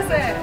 does it?